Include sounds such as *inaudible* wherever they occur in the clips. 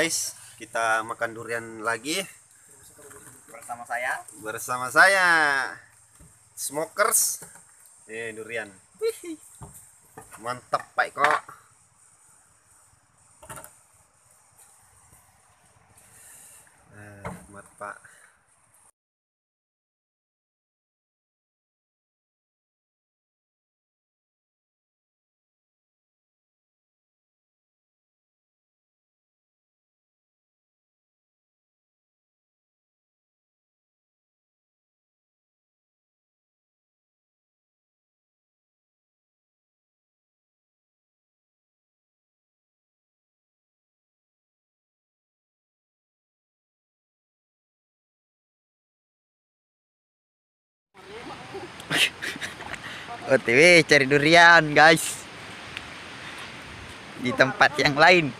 guys kita makan durian lagi. Bersama saya. Bersama saya smokers. Eh durian. Mantap pak kok *laughs* OTW cari durian guys. Di tempat yang lain.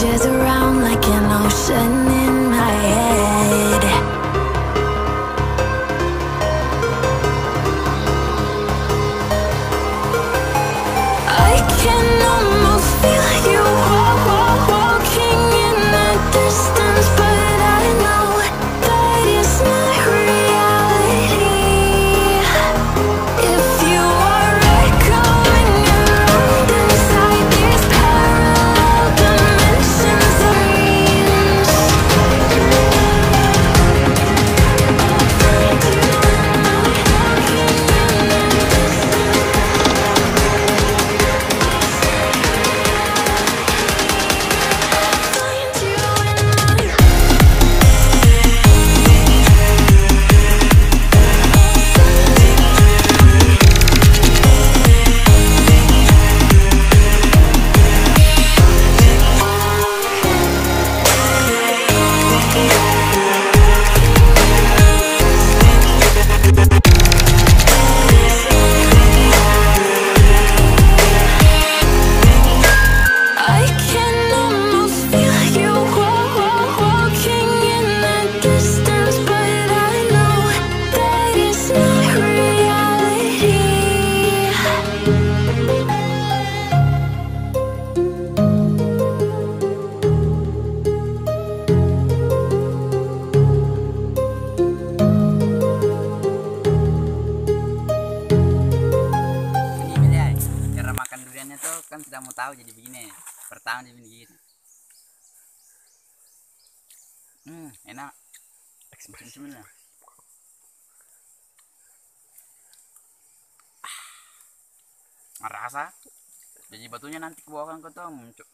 changes tahu jadi begini. Pertama jadi begini. Hmm enak. Sebenarnya ah, merasa jadi batunya nanti ke bawah kan muncul